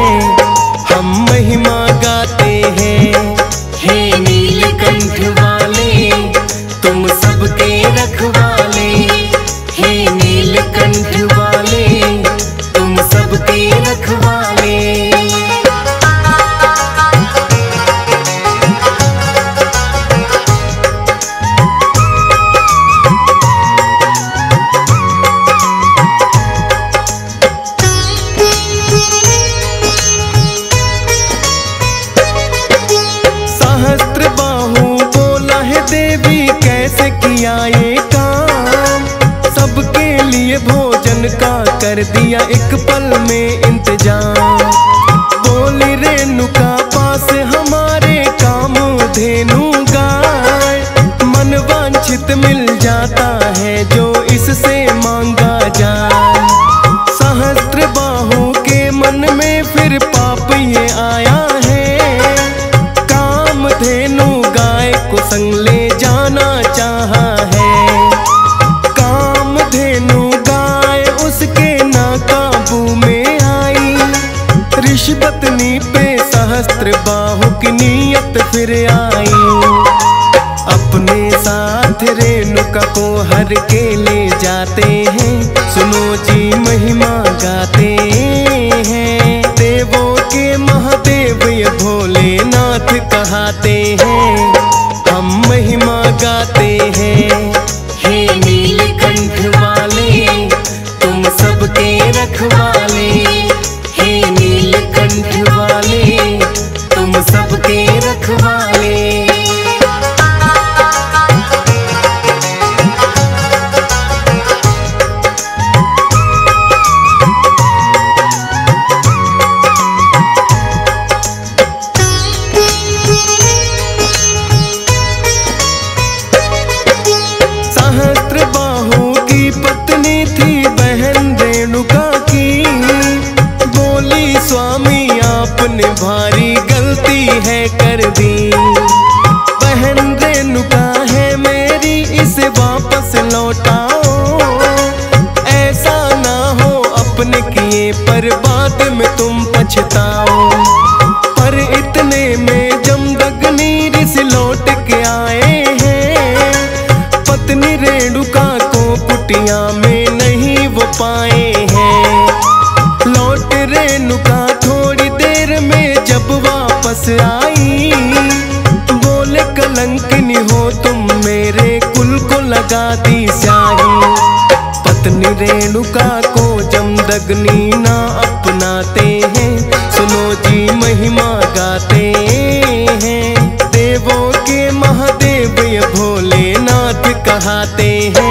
भर के ले जाते हैं। सुनो जी महिमा अग्नि ना अपनाते हैं। सुनो जी, महिमा गाते हैं। देवों के महादेव भोलेनाथ कहते हैं।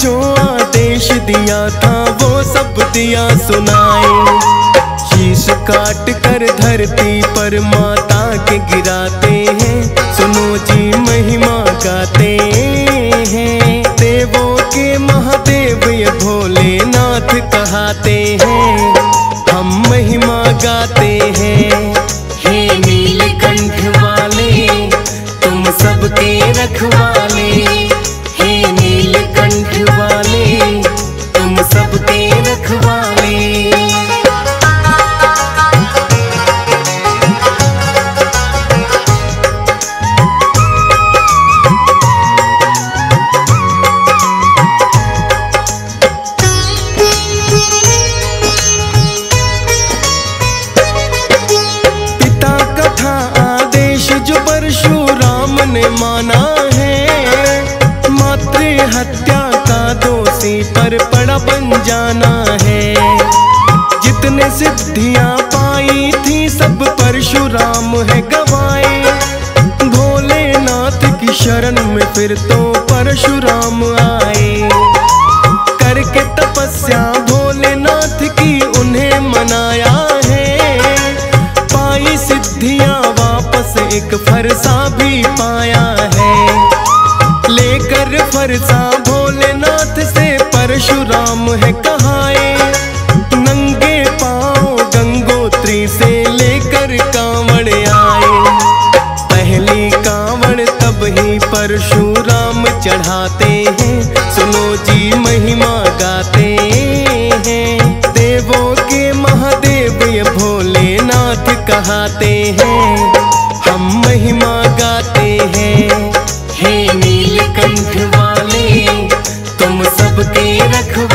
जो आदेश दिया था, वो सब दिया सुनाए। शीश काट कर धरती पर माता के गिराते हैं, सुनो जी महिमा गाते हैं। देवों के महादेव ये भोलेनाथ कहते हैं, हम महिमा गाते फिर तो परशुराम आए। करके तपस्या भोलेनाथ की उन्हें मनाया है। पाई सिद्धियाँ वापस एक फरसा भी पाया है। लेकर फरसा भोलेनाथ से परशुराम है कहा? पानी परशुराम चढ़ाते हैं, सुनो जी, महिमा गाते हैं। देवों के महादेव ये भोलेनाथ कहते हैं, हम महिमा गाते हैं। हे नीलकंठ वाले, तुम सबके रखवा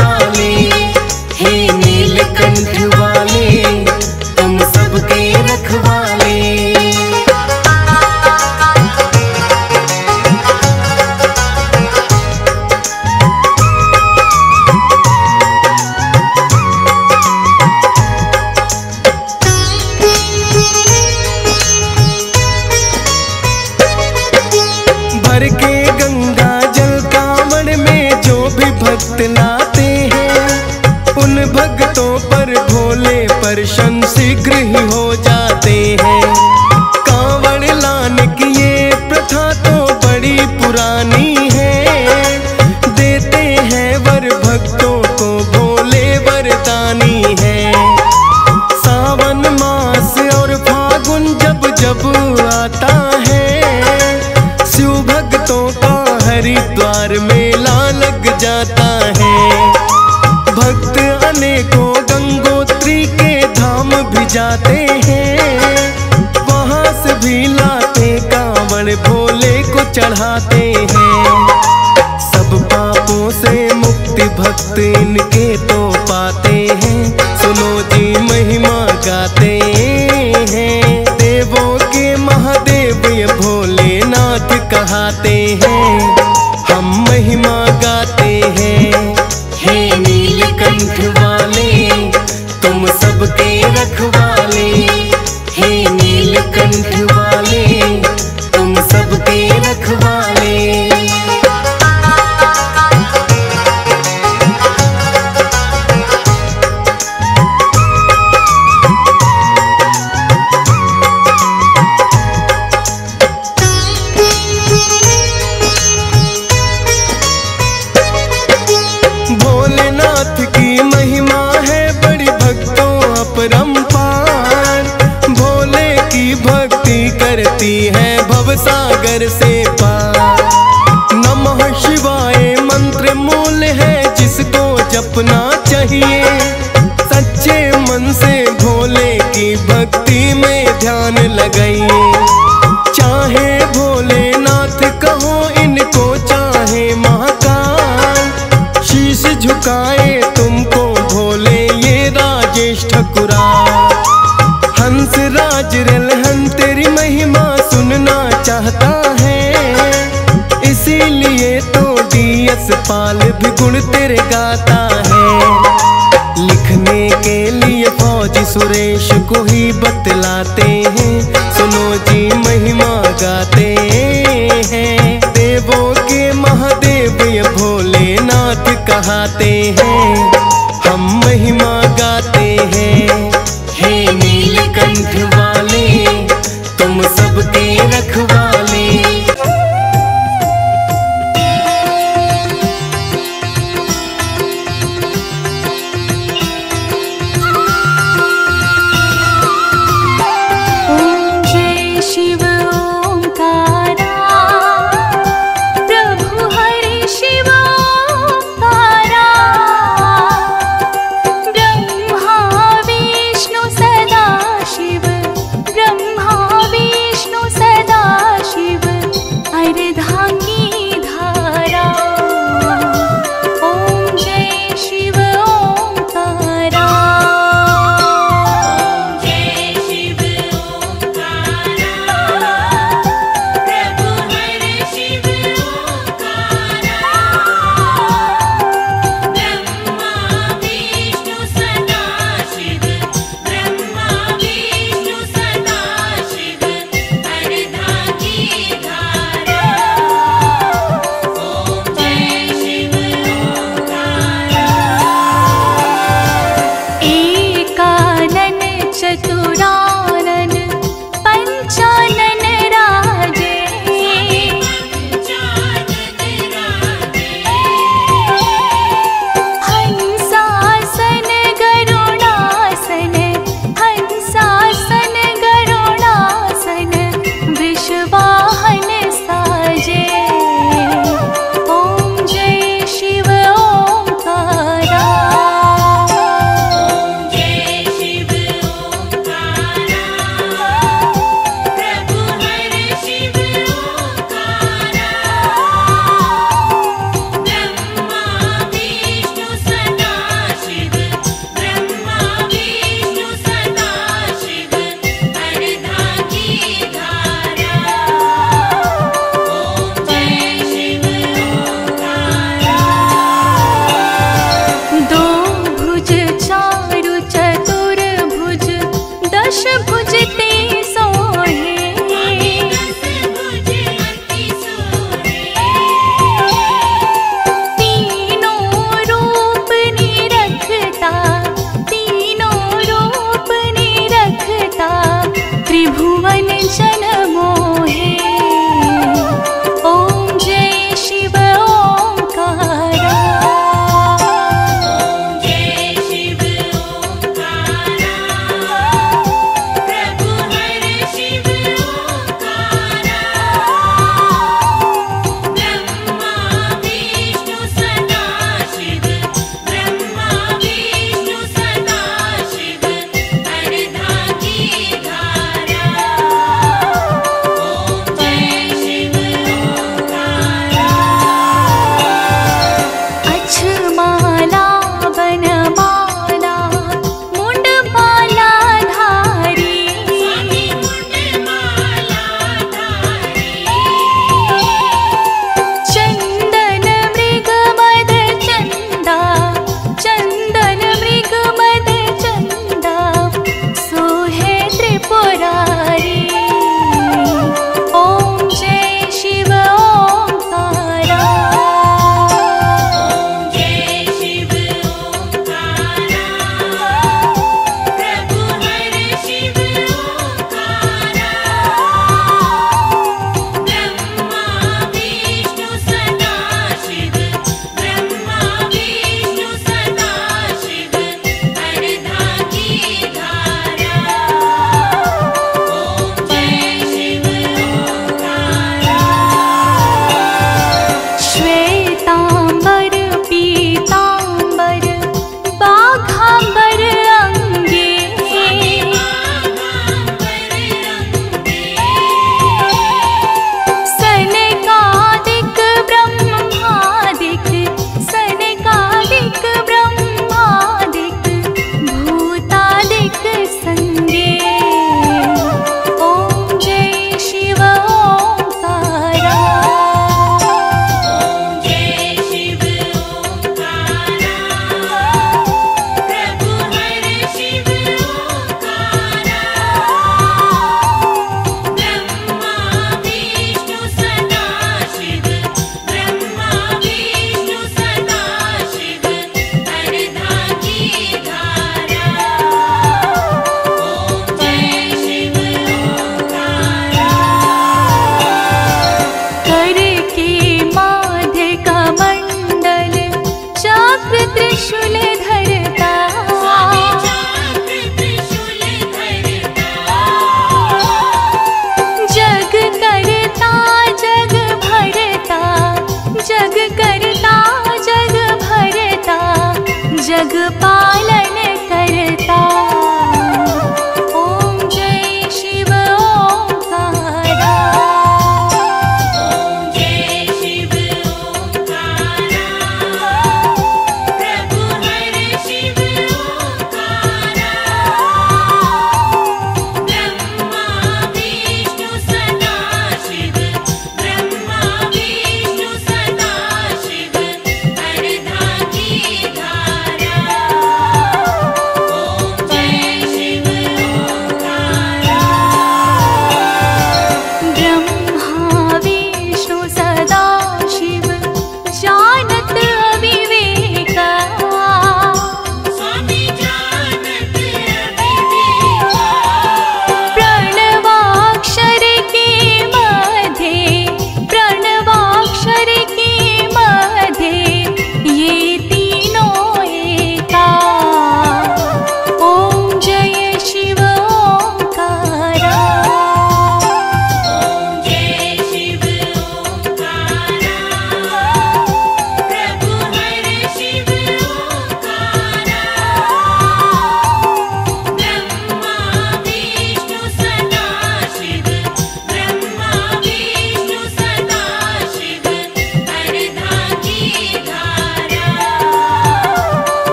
तीन चाहिए। सच्चे मन से भोले की भक्ति में ध्यान लगाइए। लिए तो डीएस पाल भी गुण तेरे गाता है। लिखने के लिए फौज सुरेश को ही बतलाते हैं। सुनो जी, महिमा गाते हैं। देवों के महादेव ये भोलेनाथ कहते हैं। हम महिमा गाते हैं।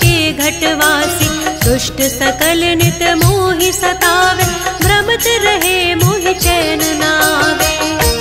घटवासि दुष्ट सकल नित मोहि सतावे भ्रमत रहे मोहि चैन नावे।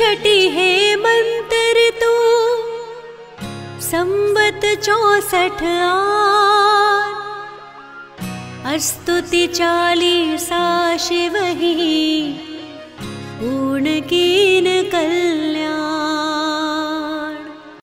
टि हे मन्त्र संवत चोसठ आ अस्तुति चली साशिवहि ऊर्णकीन कल्प